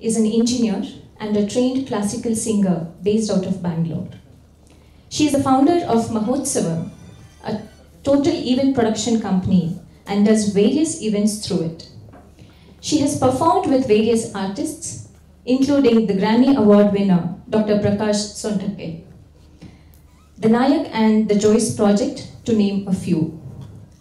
is an engineer and a trained classical singer based out of Bangalore. She is the founder of Mahotsava, a total event production company, and does various events through it. She has performed with various artists, including the Grammy Award winner Dr. Prakash Sontakke, the Nayak and the Joyce Project, to name a few.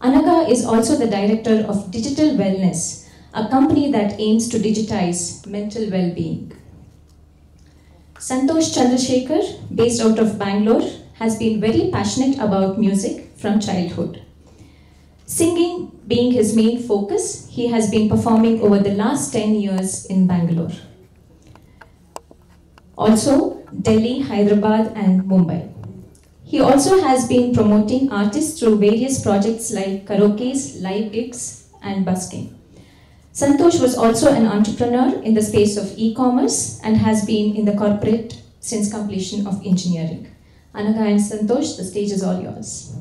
Anagha is also the director of Digital Wellness, a company that aims to digitize mental well being. Santhosh Chandrasekhar, based out of Bangalore, has been very passionate about music from childhood. Singing being his main focus, he has been performing over the last 10 years in Bangalore. Also, Delhi, Hyderabad, and Mumbai. He also has been promoting artists through various projects like karaoke's, live gigs, and busking. Santhosh was also an entrepreneur in the space of e-commerce and has been in the corporate since completion of engineering. Anagha and Santhosh, the stage is all yours.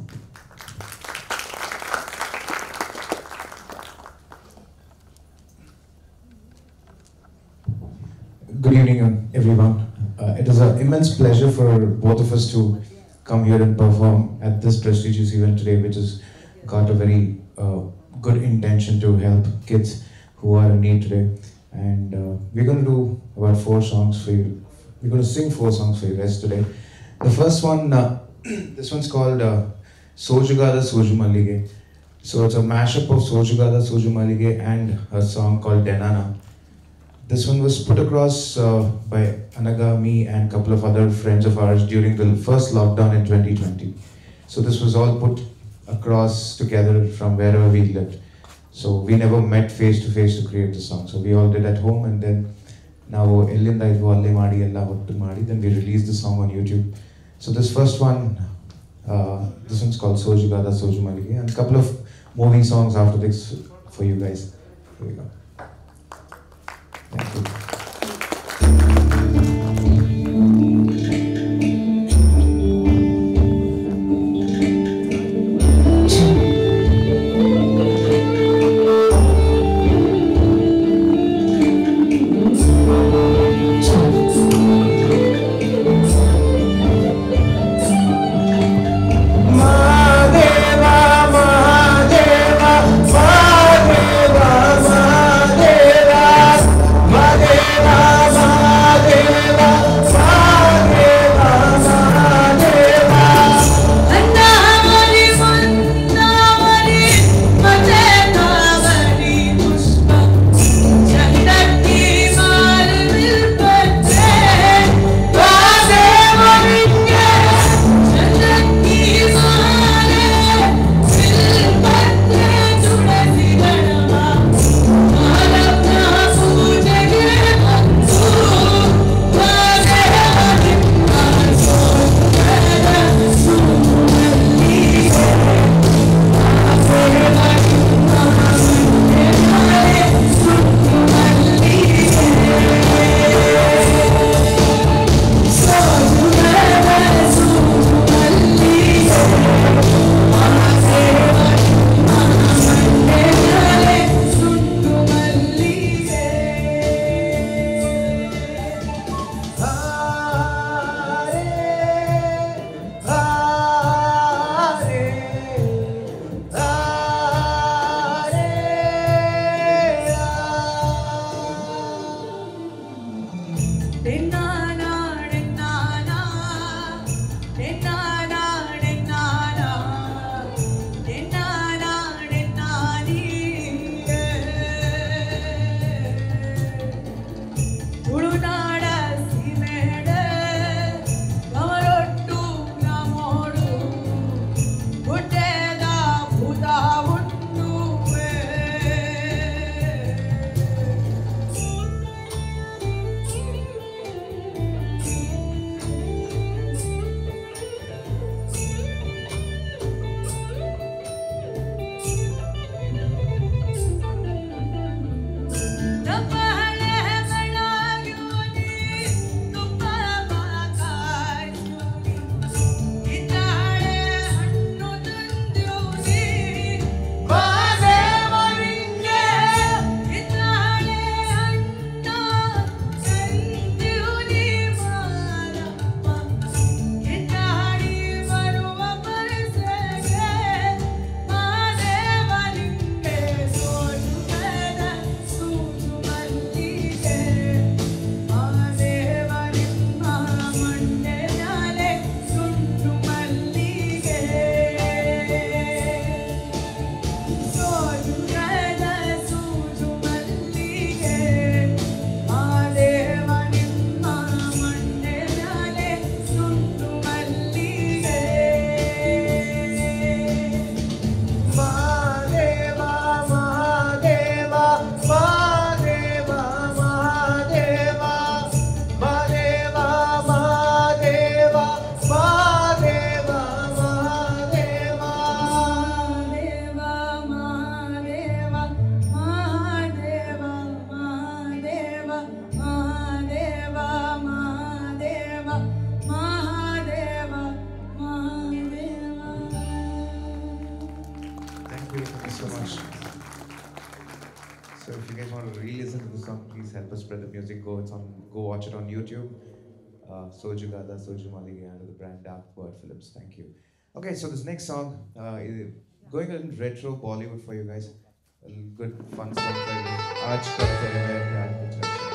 Good evening, everyone. Uh, it is an immense pleasure for both of us to come here and perform at this prestigious event today, which has got a very uh, good intention to help kids who are in need today. And uh, we're going to do about four songs for you. We're going to sing four songs for you guys today. The first one, uh, this one's called uh, Sojugada Sojumalige. So it's a mashup of Sojugada Sojumalige and a song called Denana. This one was put across uh, by Anagha, me, and a couple of other friends of ours during the first lockdown in 2020. So this was all put across together from wherever we lived. So we never met face to face to create the song. So we all did at home, and then ನಾವು ಎಲ್ಲಿಂದ ಇದ್ವು ಅಲ್ಲೇ ಮಾಡಿ ಎಲ್ಲ ಒಟ್ಟು ಮಾಡಿ then we released the song on YouTube. So this first one, uh, this one's called Sojugada Soju Malige, and a couple of movie songs after this for you guys. Here So if you guys want to re-listen to the song, please help us spread the music. Go it's on go watch it on YouTube. Uh, Soju Gada, Soju Malige under the brand Dark word Philips. Thank you. Okay, so this next song, uh, going in retro Bollywood for you guys. A good fun song for you. Aaj karte hai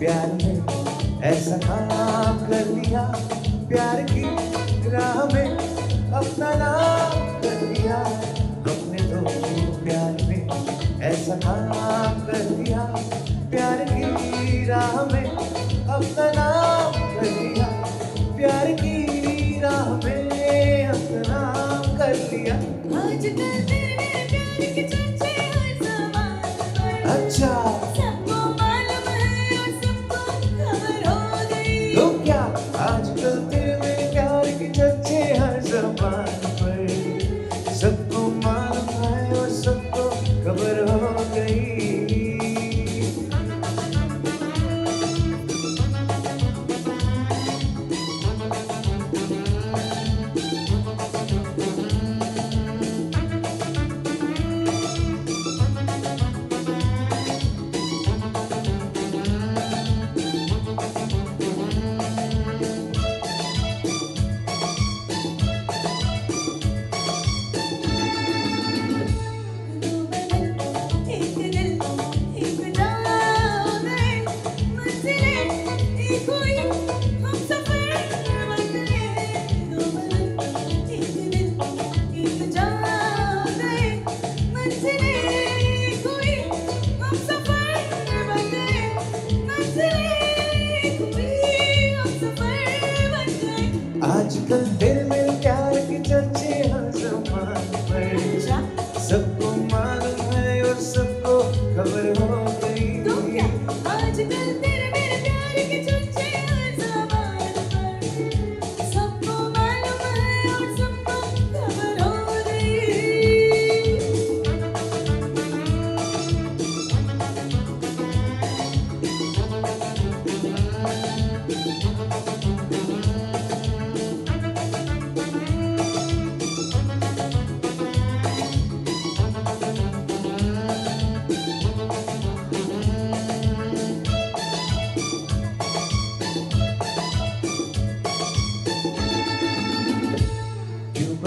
प्यार में, ऐसा काम कर लिया, प्यार की राह में, अपना नाम कर लिया, अपने तो प्यार में, ऐसा काम कर लिया, प्यार की राह में, अपना नाम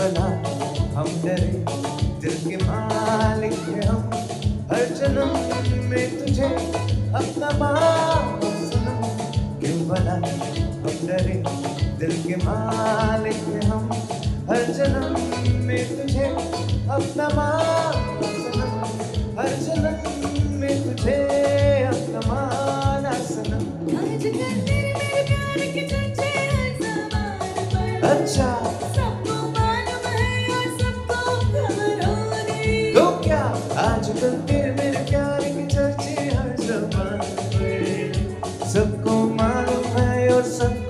भला हम डरे दिल के मालिक हम। हर जन्म में तुझे अपना बाप सनम क्यों बना हम डरे दिल के मालिक हम। हर जन्म में तुझे अपना मान person.